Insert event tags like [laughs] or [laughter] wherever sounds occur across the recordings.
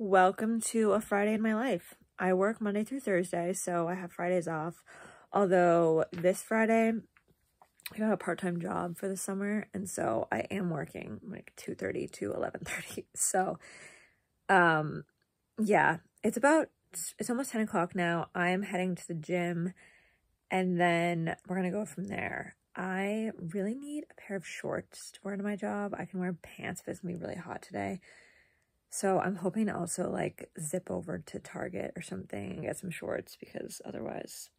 Welcome to a Friday in my life. I work Monday through Thursday, so I have Fridays off. Although this Friday, I got a part-time job for the summer, and so I am working like 2.30 to 11.30. [laughs] So, um, yeah, it's about, it's almost 10 o'clock now. I am heading to the gym, and then we're going to go from there. I really need a pair of shorts to wear to my job. I can wear pants if it's going to be really hot today. So I'm hoping to also like zip over to Target or something and get some shorts because otherwise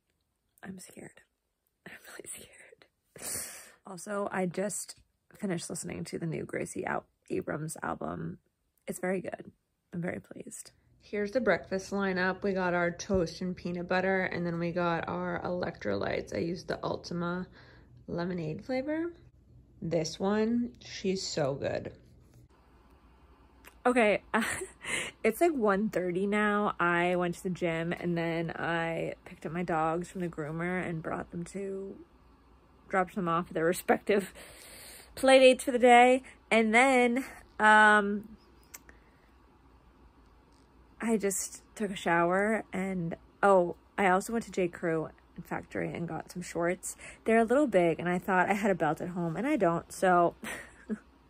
I'm scared. [laughs] I'm really scared. Also, I just finished listening to the new Gracie Al Abrams album. It's very good. I'm very pleased. Here's the breakfast lineup. We got our toast and peanut butter, and then we got our electrolytes. I used the Ultima lemonade flavor. This one, she's so good. Okay, [laughs] it's like 1.30 now. I went to the gym and then I picked up my dogs from the groomer and brought them to, dropped them off at their [laughs] respective play dates for the day. And then, um, I just took a shower and, oh, I also went to J. Crew Factory and got some shorts. They're a little big and I thought I had a belt at home and I don't, so...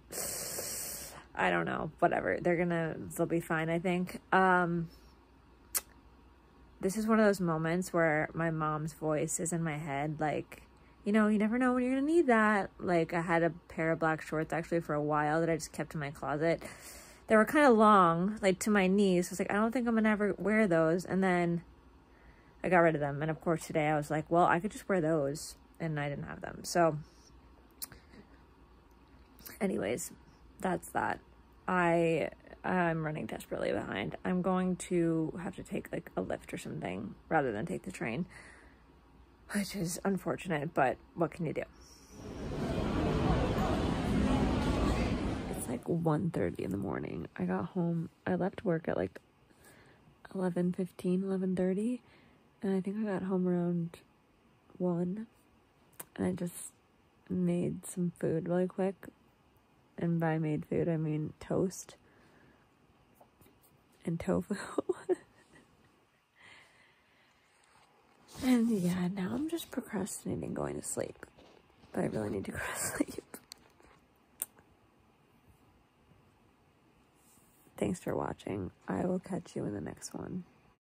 [laughs] I don't know, whatever. They're gonna, they'll be fine, I think. Um, this is one of those moments where my mom's voice is in my head, like, you know, you never know when you're gonna need that. Like, I had a pair of black shorts actually for a while that I just kept in my closet. They were kind of long, like to my knees. I was like, I don't think I'm gonna ever wear those. And then I got rid of them. And of course, today I was like, well, I could just wear those. And I didn't have them. So, anyways, that's that. I I'm running desperately behind. I'm going to have to take like a Lyft or something rather than take the train, which is unfortunate, but what can you do? It's like 1.30 in the morning. I got home, I left work at like 11.15, 11.30, and I think I got home around 1, and I just made some food really quick and by made food, I mean toast and tofu. [laughs] and yeah, now I'm just procrastinating going to sleep. But I really need to [laughs] go to sleep. Thanks for watching. I will catch you in the next one.